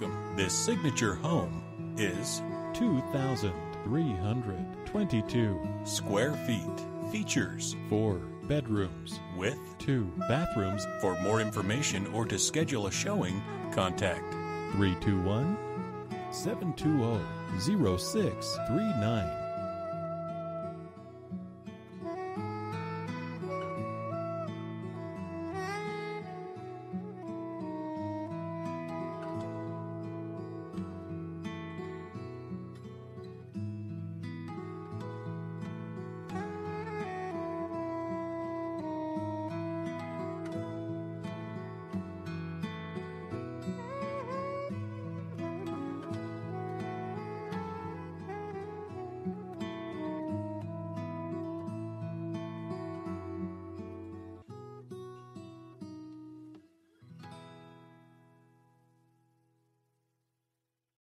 welcome. This signature home is 2,322 square feet. Features four bedrooms with two bathrooms For more information or to schedule a showing, contact 321 720 0639